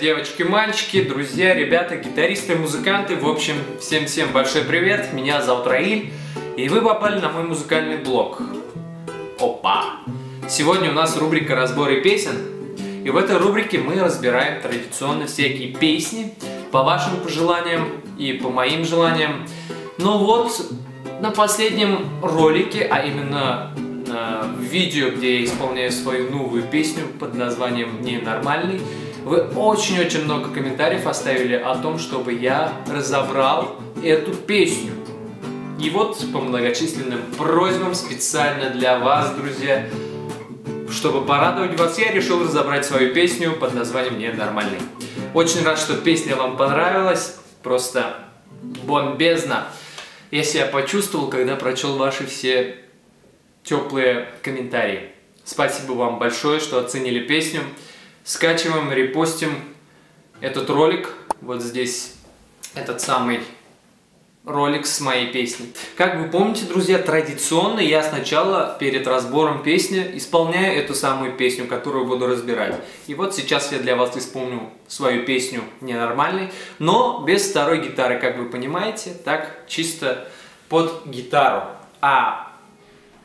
девочки, мальчики, друзья, ребята, гитаристы, музыканты. В общем, всем-всем большой привет. Меня зовут Раиль, и вы попали на мой музыкальный блог. Опа! Сегодня у нас рубрика «Разборы песен». И в этой рубрике мы разбираем традиционно всякие песни по вашим пожеланиям и по моим желаниям. Ну вот, на последнем ролике, а именно в видео, где я исполняю свою новую песню под названием «Ненормальный», вы очень-очень много комментариев оставили о том, чтобы я разобрал эту песню. И вот по многочисленным просьбам специально для вас, друзья, чтобы порадовать вас, я решил разобрать свою песню под названием «Ненормальный». Очень рад, что песня вам понравилась, просто бомбезно. Я себя почувствовал, когда прочел ваши все теплые комментарии. Спасибо вам большое, что оценили песню. Скачиваем, репостим этот ролик. Вот здесь этот самый ролик с моей песней. Как вы помните, друзья, традиционно я сначала перед разбором песни исполняю эту самую песню, которую буду разбирать. И вот сейчас я для вас исполню свою песню «Ненормальный», но без второй гитары, как вы понимаете, так чисто под гитару. А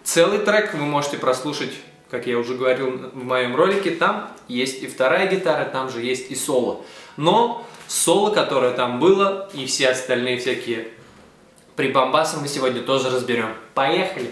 Целый трек вы можете прослушать, как я уже говорил в моем ролике, там есть и вторая гитара, там же есть и соло. Но соло, которое там было, и все остальные всякие прибамбасы мы сегодня тоже разберем. Поехали!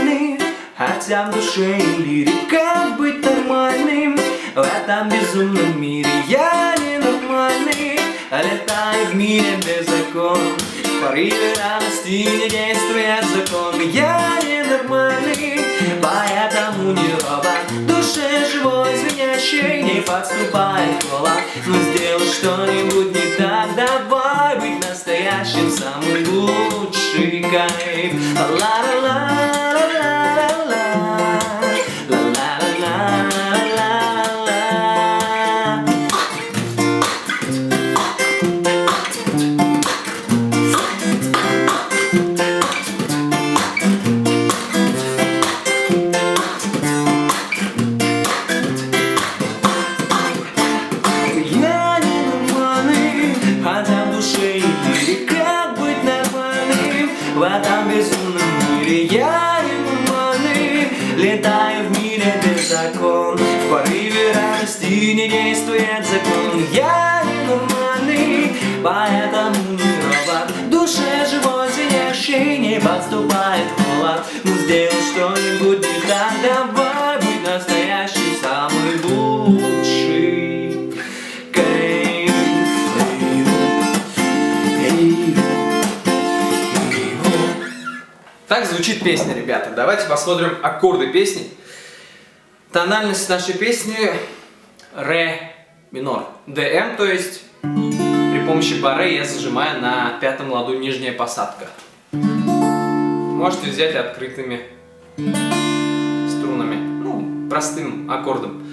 хотя в душе и лире Как быть нормальным в этом безумном мире Я ненормальный, летаю в мире без закона В радости не действует закон Я ненормальный, поэтому не робот Душе живой, звенящей, не подступает холод Но сделай что-нибудь не так, давай быть настоящим самый лучший кайф. Ла-ла-ла-ла-ла-ла. Песня, ребята. Давайте посмотрим аккорды песни. Тональность нашей песни ре минор. ДМ, то есть при помощи баре я зажимаю на пятом ладу нижняя посадка. Можете взять открытыми струнами, ну, простым аккордом.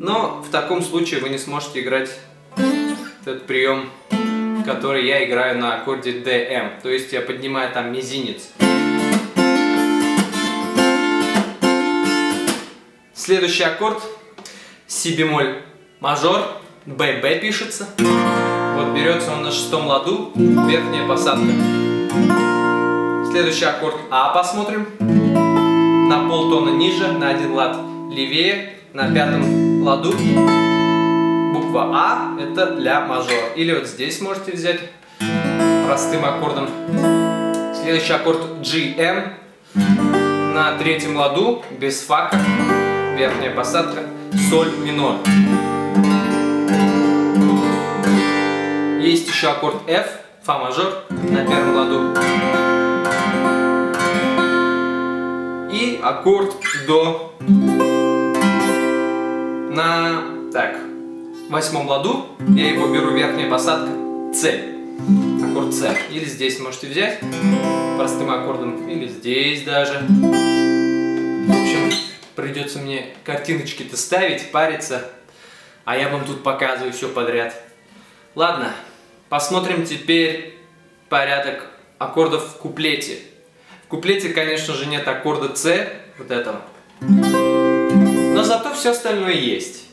Но в таком случае вы не сможете играть этот прием, который я играю на аккорде DM. То есть я поднимаю там мизинец. Следующий аккорд си бемоль мажор, ББ пишется. Вот берется он на шестом ладу, верхняя посадка. Следующий аккорд А посмотрим. На полтона ниже, на один лад левее, на пятом ладу. буква А это ля мажор. Или вот здесь можете взять простым аккордом. Следующий аккорд GM на третьем ладу, без фака, верхняя посадка, соль минор. Есть еще аккорд F, фа мажор на первом ладу. И аккорд до на так восьмом ладу. Я его беру верхняя посадка С аккорд С. Или здесь можете взять простым аккордом, или здесь даже. В общем, придется мне картиночки-то ставить, париться, а я вам тут показываю все подряд. Ладно, посмотрим теперь порядок аккордов в куплете. В куплете, конечно же, нет аккорда С, вот этого. Но зато все остальное есть.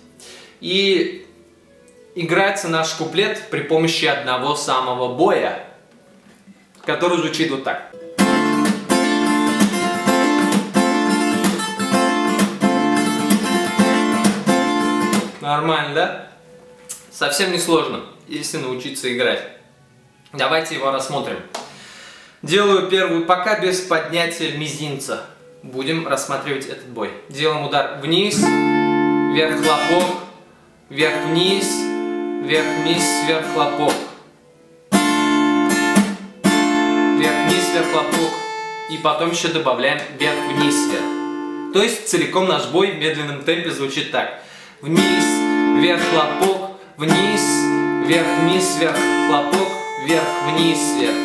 И играется наш куплет при помощи одного самого боя, который звучит вот так. Нормально, да? Совсем не сложно, если научиться играть. Давайте его рассмотрим. Делаю первую пока без поднятия мизинца. Будем рассматривать этот бой. Делаем удар вниз, вверх хлопок, вверх-вниз, вверх-вниз, сверх-хлопок. Вверх-вниз, сверх-хлопок. И потом еще добавляем вверх-вниз, вверх. То есть целиком наш бой в медленном темпе звучит так. Вниз, вверх-хлопок, вниз, вверх-вниз, вверх-хлопок, вверх-вниз, вверх.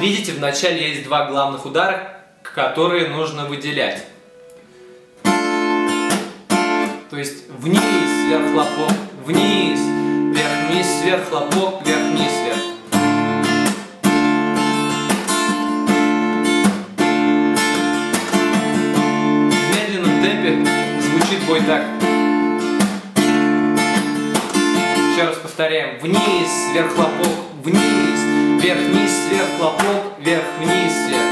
Видите, вначале есть два главных удара, которые нужно выделять. То есть вниз, вверх, хлопок, вниз, вверх, вниз, вверх, хлопок, вверх, вниз, вверх. В медленном темпе звучит бой так. Еще раз повторяем. Вниз, вверх, хлопок, вниз, Вверх-вниз, вверх, хлопок, вверх-вниз, вверх.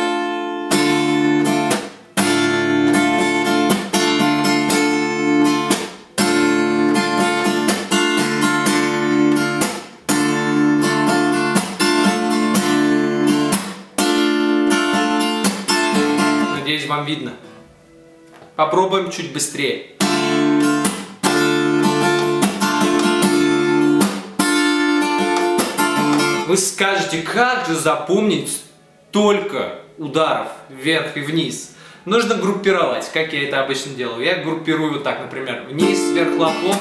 Надеюсь, вам видно. Попробуем чуть быстрее. Вы скажете, как же запомнить столько ударов вверх и вниз? Нужно группировать, как я это обычно делаю. Я группирую вот так, например, вниз, вверх, хлопок,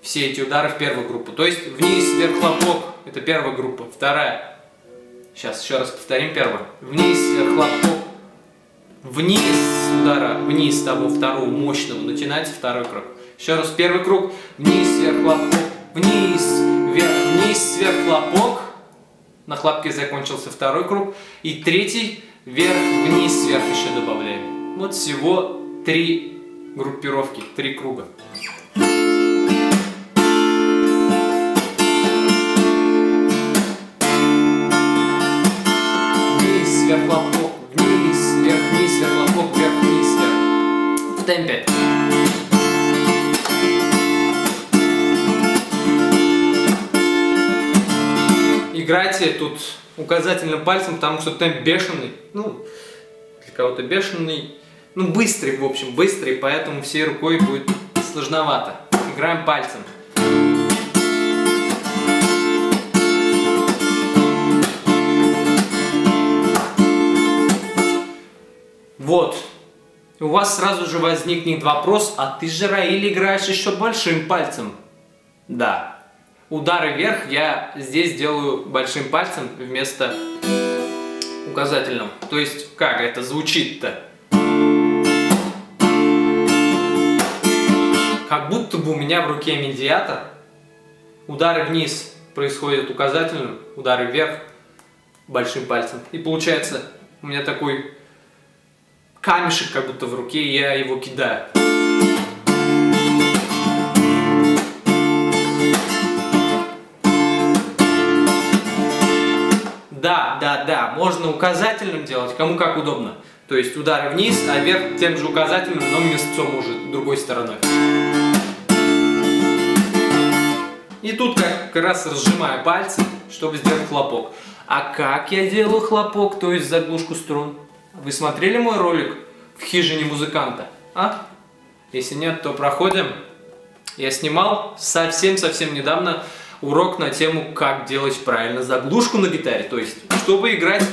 все эти удары в первую группу. То есть вниз, вверх, хлопок, это первая группа. Вторая, сейчас еще раз повторим первую. Вниз, вверх, хлопок, вниз удара, вниз того второго мощного, начинается второй круг. Еще раз первый круг, вниз, вверх, хлопок, вниз, вверх, вниз, вверх, хлопок, на хлопке закончился второй круг. И третий вверх-вниз сверх еще добавляем. Вот всего три группировки, три круга. Играйте тут указательным пальцем, потому что темп бешеный. Ну, для кого-то бешеный. Ну, быстрый, в общем, быстрый, поэтому всей рукой будет сложновато. Играем пальцем. Вот. У вас сразу же возникнет вопрос, а ты же, Раиль, играешь еще большим пальцем. Да, удары вверх я здесь делаю большим пальцем вместо указательным. То есть, как это звучит-то? Как будто бы у меня в руке медиатор. Удары вниз происходят указательным, удары вверх большим пальцем. И получается у меня такой камешек как будто в руке, и я его кидаю. Можно указательным делать, кому как удобно. То есть удары вниз, а вверх тем же указательным, но мясцом уже другой стороной. И тут как раз разжимаю пальцы, чтобы сделать хлопок. А как я делаю хлопок, то есть заглушку струн? Вы смотрели мой ролик в хижине музыканта? А? Если нет, то проходим. Я снимал совсем-совсем недавно урок на тему, как делать правильно заглушку на гитаре. То есть, чтобы играть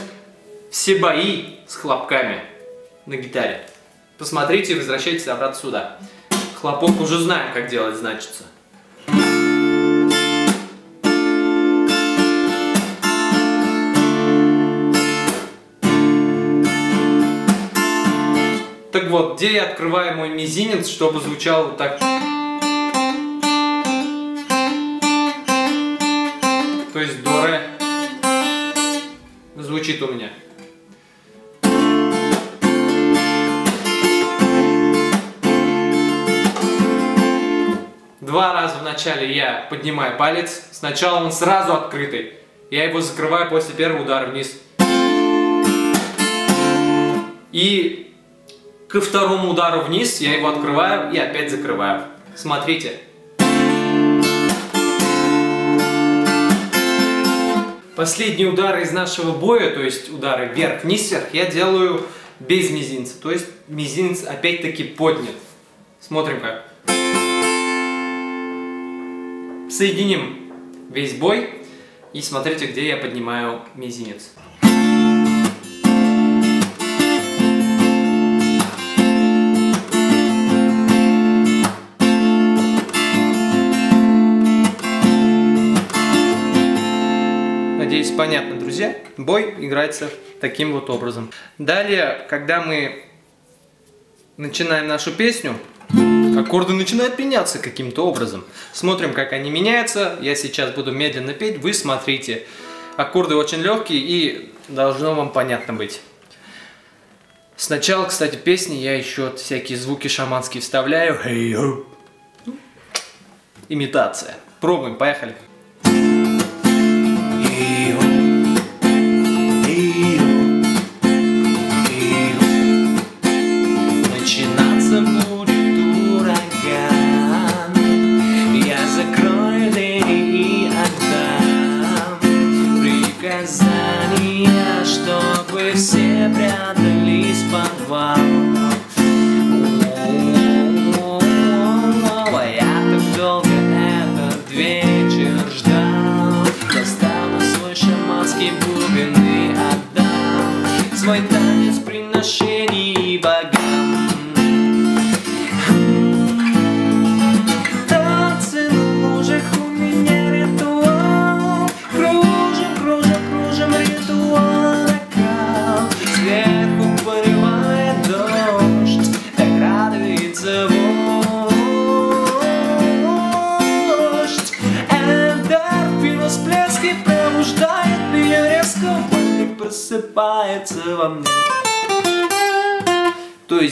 все бои с хлопками на гитаре. Посмотрите и возвращайтесь обратно сюда. Хлопок уже знаем, как делать, значится. Так вот, где я открываю мой мизинец, чтобы звучал вот так. Звучит у меня. Два раза в начале я поднимаю палец. Сначала он сразу открытый. Я его закрываю после первого удара вниз. И Ко второму удару вниз я его открываю и опять закрываю. Смотрите. Последние удары из нашего боя, то есть удары вверх-вниз, вверх, я делаю без мизинца. То есть мизинец опять-таки поднят. Смотрим как. Соединим весь бой и смотрите, где я поднимаю мизинец. Надеюсь, понятно, друзья. Бой играется таким вот образом. Далее, когда мы начинаем нашу песню, аккорды начинают меняться каким-то образом. Смотрим, как они меняются. Я сейчас буду медленно петь, вы смотрите. Аккорды очень легкие и должно вам понятно быть. Сначала, кстати, песни я еще всякие звуки шаманские вставляю. Имитация. Пробуем, поехали.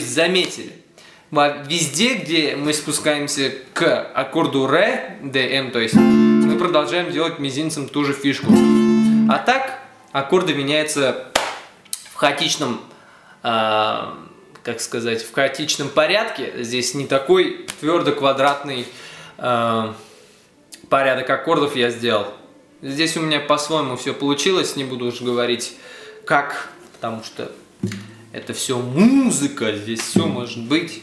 Есть, заметили, везде, где мы спускаемся к аккорду ре, ДМ, то есть, мы продолжаем делать мизинцем ту же фишку. А так, аккорды меняются в хаотичном, э, как сказать, в хаотичном порядке. Здесь не такой твердо-квадратный э, порядок аккордов я сделал. Здесь у меня по-своему все получилось, не буду уже говорить как, потому что это все музыка, здесь все может быть.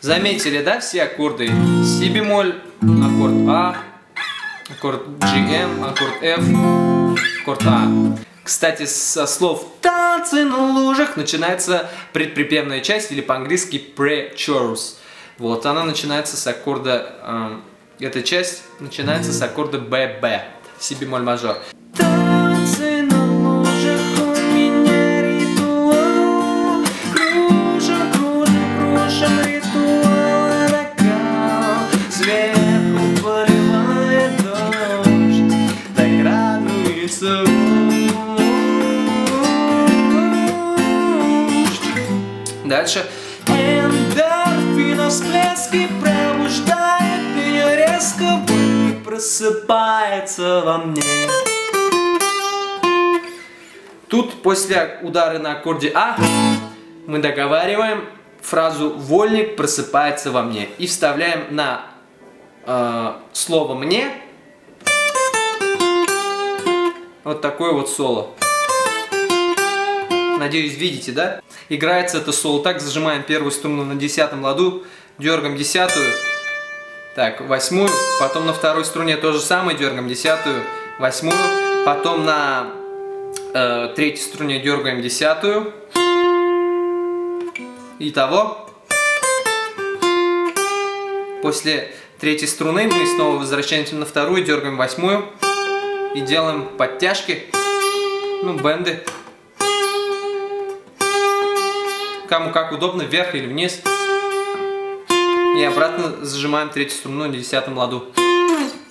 Заметили, да, все аккорды? Си бемоль, аккорд А, аккорд GM, аккорд F, аккорд А. Кстати, со слов «танцы на лужах» начинается предприпевная часть, или по-английски pre-chorus. Вот, она начинается с аккорда, э, эта часть начинается с аккорда ББ, си бемоль мажор. Дальше. Эндорфина всплески пробуждает меня резко, боль просыпается во мне. Тут после удара на аккорде А мы договариваем фразу «вольник просыпается во мне» и вставляем на э, слово «мне» вот такое вот соло. Надеюсь, видите, да? Играется это соло так, зажимаем первую струну на десятом ладу, дергаем десятую, так, восьмую, потом на второй струне то же самое, дергаем десятую, восьмую, потом на э, третьей струне дергаем десятую, Итого, после третьей струны мы снова возвращаемся на вторую, дергаем восьмую и делаем подтяжки, ну, бенды. Кому как удобно, вверх или вниз. И обратно зажимаем третью струну на десятом ладу.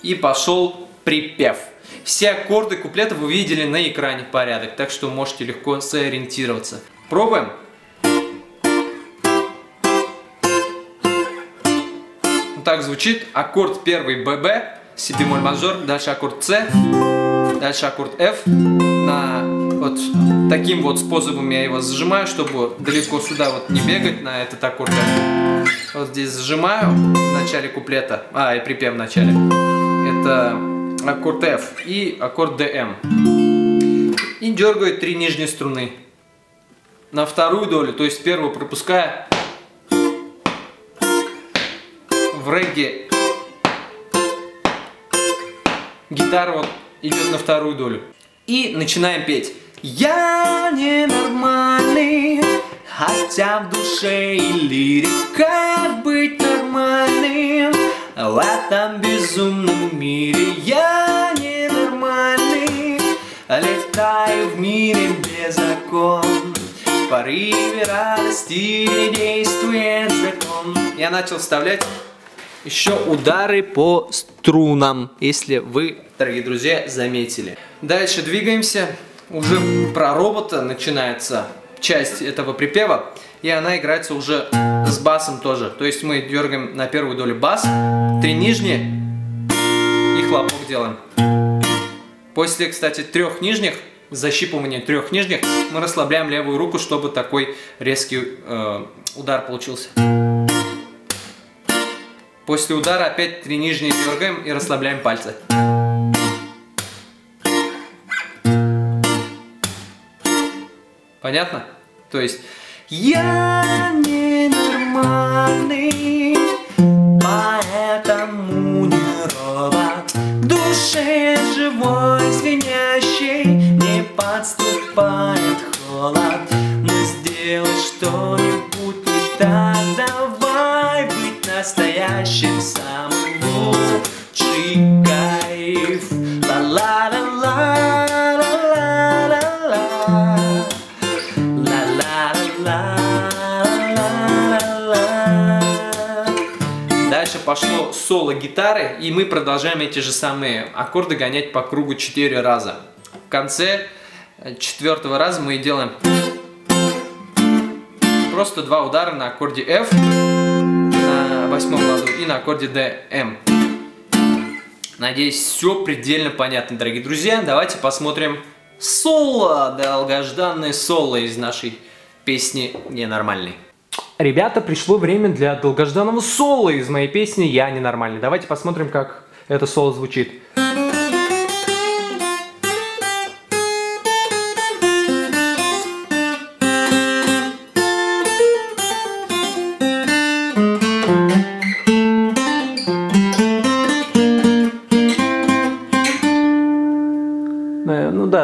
И пошел припев. Все аккорды куплета вы видели на экране порядок, так что можете легко сориентироваться. Пробуем. так звучит. Аккорд первый ББ, си бемоль мажор, дальше аккорд С, дальше аккорд F. На вот таким вот способом я его зажимаю, чтобы далеко сюда вот не бегать на этот аккорд. Вот здесь зажимаю в начале куплета, а, и припев в начале. Это аккорд F и аккорд DM. И дергаю три нижние струны. На вторую долю, то есть первую пропуская в регге гитара вот идет на вторую долю. И начинаем петь. Я ненормальный, хотя в душе и лирик. Как быть нормальным в этом безумном мире? Я ненормальный, летаю в мире без закон. В порыве радости действует закон. Я начал вставлять еще удары по струнам, если вы, дорогие друзья, заметили. Дальше двигаемся. Уже про робота начинается часть этого припева. И она играется уже с басом тоже. То есть мы дергаем на первую долю бас, три нижние и хлопок делаем. После, кстати, трех нижних, защипывания трех нижних, мы расслабляем левую руку, чтобы такой резкий э, удар получился. После удара опять три нижние дергаем и расслабляем пальцы. Понятно? То есть я ненормальный, поэтому не робот. Душе живой, звенящий, не подступает холод. Мы сделать что-нибудь не так, давай быть настоящим соло гитары, и мы продолжаем эти же самые аккорды гонять по кругу 4 раза. В конце э, четвертого раза мы делаем просто два удара на аккорде F на восьмом ладу и на аккорде DM. Надеюсь, все предельно понятно, дорогие друзья. Давайте посмотрим соло, долгожданное соло из нашей песни «Ненормальный». Ребята, пришло время для долгожданного соло из моей песни «Я ненормальный». Давайте посмотрим, как это соло звучит. Э,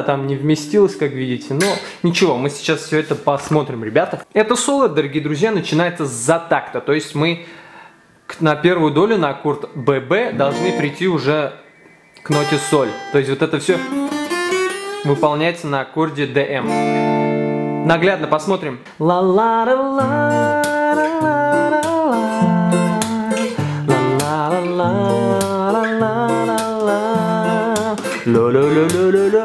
там не вместилось, как видите, но ничего, мы сейчас все это посмотрим, ребята. Это соло, дорогие друзья, начинается с затакта, то есть мы на первую долю, на аккорд ББ, должны прийти уже к ноте соль. То есть вот это все выполняется на аккорде ДМ. Наглядно посмотрим. ла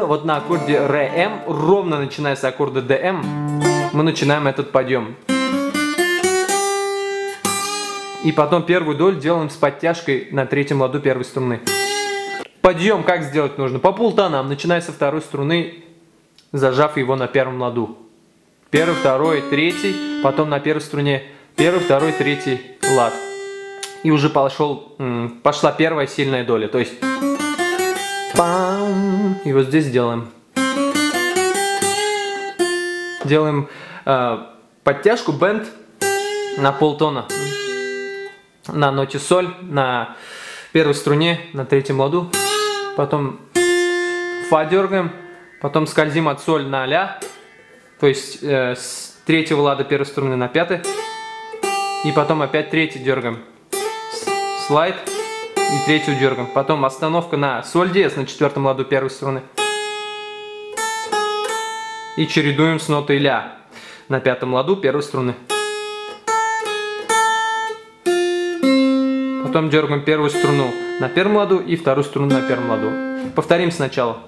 Вот на аккорде РМ, ровно начиная с аккорда ДМ, мы начинаем этот подъем. И потом первую долю делаем с подтяжкой на третьем ладу первой струны. Подъем как сделать нужно? По полтонам, начиная со второй струны зажав его на первом ладу. Первый, второй, третий, потом на первой струне первый, второй, третий лад. И уже пошел, пошла первая сильная доля, то есть пам, и вот здесь делаем. Делаем э, подтяжку, бенд на полтона. На ноте соль, на первой струне, на третьем ладу. Потом фа дергаем, потом скользим от соль на ля, то есть э, с третьего лада первой струны на пятый. И потом опять третий дергаем. Слайд и третью дергаем. Потом остановка на соль диез на четвертом ладу первой струны. И чередуем с нотой ля на пятом ладу первой струны. Потом дергаем первую струну на первом ладу и вторую струну на первом ладу. Повторим сначала.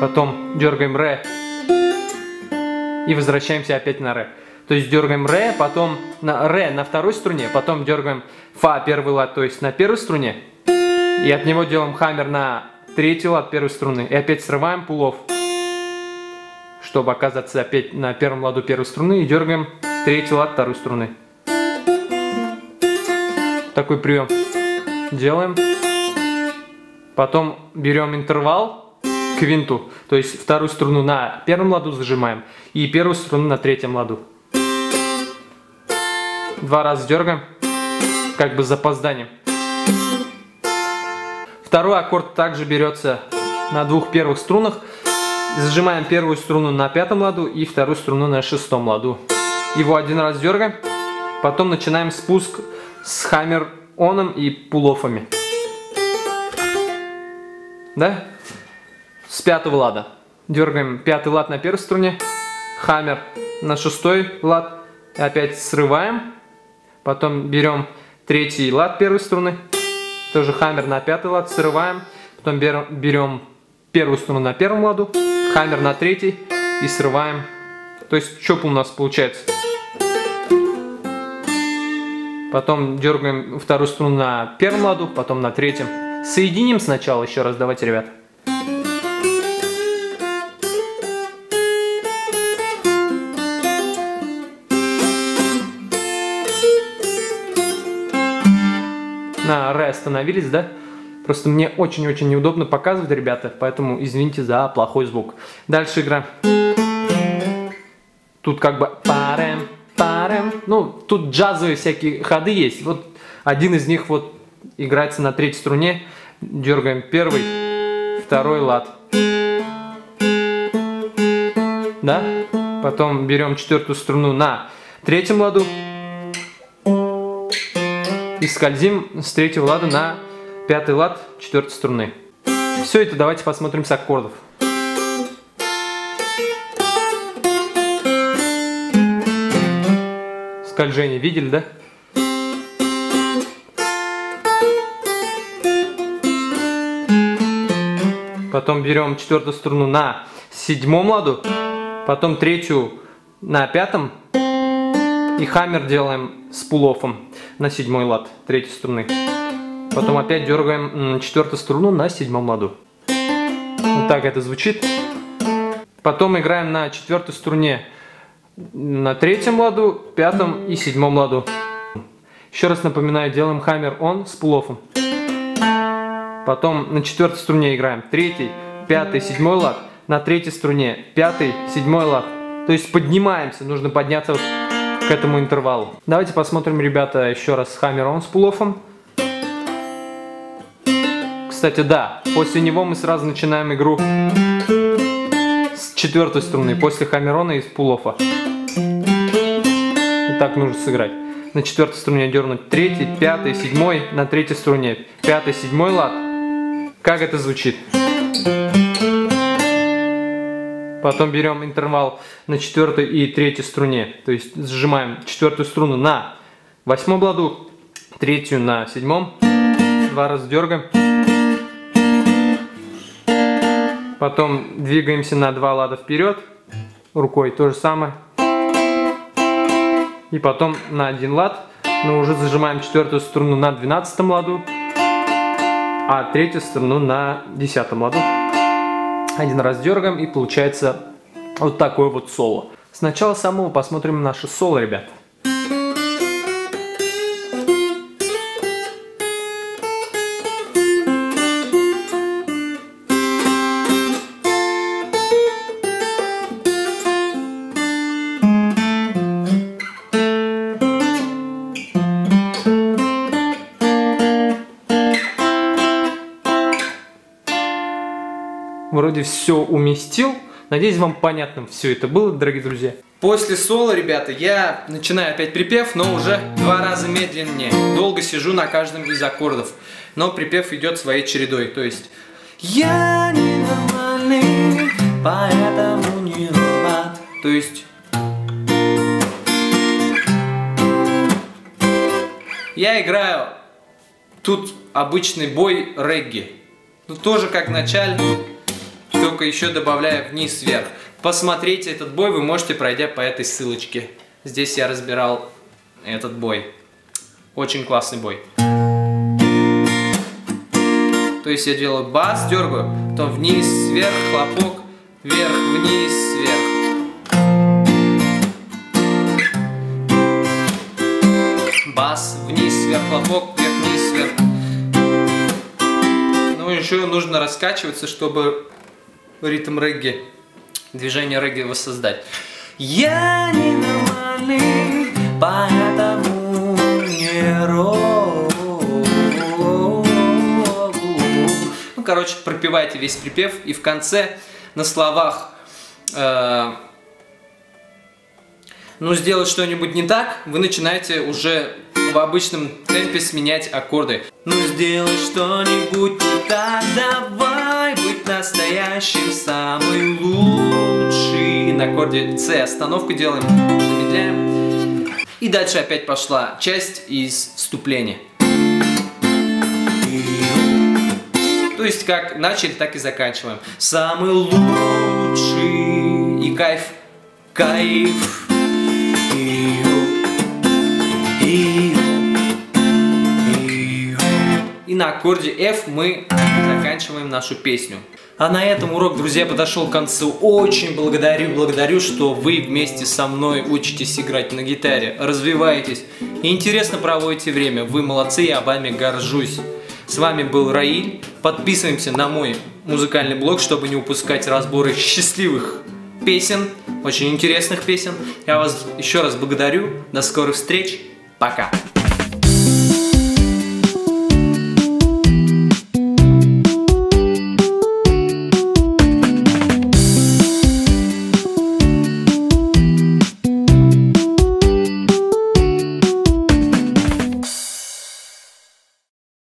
Потом дергаем ре и возвращаемся опять на ре. То есть дергаем ре, потом на ре на второй струне, потом дергаем фа первый лад, то есть на первой струне. И от него делаем хаммер на третий лад первой струны. И опять срываем пулов, чтобы оказаться опять на первом ладу первой струны. И дергаем третий лад второй струны. Такой прием делаем. Потом берем интервал к винту, то есть вторую струну на первом ладу зажимаем и первую струну на третьем ладу. Два раза дергаем, как бы с запозданием. Второй аккорд также берется на двух первых струнах. Зажимаем первую струну на пятом ладу и вторую струну на шестом ладу. Его один раз дергаем. Потом начинаем спуск с хаммер-оном и пулофами. Да? С пятого лада. Дергаем пятый лад на первой струне, хаммер на шестой лад, опять срываем, потом берем третий лад первой струны, тоже хаммер на пятый лад, срываем, потом берем, берем первую струну на первом ладу, хаммер на третий и срываем. То есть чоп у нас получается. Потом дергаем вторую струну на первом ладу, потом на третьем. Соединим сначала еще раз, давайте, ребят. Остановились, да? Просто мне очень-очень неудобно показывать, ребята, поэтому извините за плохой звук. Дальше игра. Тут как бы парем, парем. Ну, тут джазовые всякие ходы есть. Вот один из них вот играется на третьей струне. Дергаем первый, второй лад. Да? Потом берем четвертую струну на третьем ладу. И скользим с третьего лада на пятый лад четвертой струны. Все это давайте посмотрим с аккордов. Скольжение видели, да? Потом берем четвертую струну на седьмом ладу, потом третью на пятом и хаммер делаем с пулофом на седьмой лад третьей струны. Потом опять дергаем четвертую струну на седьмом ладу. Вот так это звучит. Потом играем на четвертой струне на третьем ладу, пятом и седьмом ладу. Еще раз напоминаю, делаем хаммер он с пулофом. Потом на четвертой струне играем третий, пятый, седьмой лад. На третьей струне пятый, седьмой лад. То есть поднимаемся, нужно подняться вот к этому интервалу. Давайте посмотрим, ребята, еще раз хаммер он с пулофом. Кстати, да, после него мы сразу начинаем игру с четвертой струны, после хаммерона и с пулофа. Так нужно сыграть. На четвертой струне дернуть третий, пятый, седьмой, на третьей струне пятый, седьмой лад. Как это звучит? Потом берем интервал на четвертой и третьей струне. То есть сжимаем четвертую струну на восьмом ладу, третью на седьмом. Два раза дергаем. Потом двигаемся на два лада вперед. Рукой то же самое. И потом на один лад. Но уже зажимаем четвертую струну на двенадцатом ладу. а третью струну на десятом ладу. Один раз дергаем и получается вот такое вот соло. Сначала самого посмотрим наше соло, ребят. Все уместил. Надеюсь, вам понятно все это было, дорогие друзья. После соло, ребята, я начинаю опять припев, но уже два раза медленнее. Долго сижу на каждом из аккордов, но припев идет своей чередой. То есть я ненормальный, поэтому не робот. То есть я играю тут обычный бой регги. Ну тоже как начале только еще добавляя вниз-вверх. Посмотрите этот бой вы можете, пройдя по этой ссылочке. Здесь я разбирал этот бой. Очень классный бой. То есть я делаю бас, дергаю, потом вниз, вверх, хлопок, вверх, вниз, вверх. Бас, вниз, вверх, хлопок, вверх, вниз, вверх. Ну, еще нужно раскачиваться, чтобы ритм регги, движение регги воссоздать. Я ненормальный, поэтому не Ну, короче, пропивайте весь припев и в конце на словах э, ну, сделать что-нибудь не так, вы начинаете уже в обычном темпе сменять аккорды. Ну, сделать что-нибудь не так, давай быть настоящим, самый лучший. На аккорде С остановку делаем, замедляем. И дальше опять пошла часть из вступления. То есть как начали, так и заканчиваем. Самый лучший и кайф, кайф. На аккорде F мы заканчиваем нашу песню. А на этом урок, друзья, подошел к концу. Очень благодарю, благодарю, что вы вместе со мной учитесь играть на гитаре, развиваетесь и интересно проводите время. Вы молодцы, я вами горжусь. С вами был Раиль. Подписываемся на мой музыкальный блог, чтобы не упускать разборы счастливых песен, очень интересных песен. Я вас еще раз благодарю. До скорых встреч. Пока.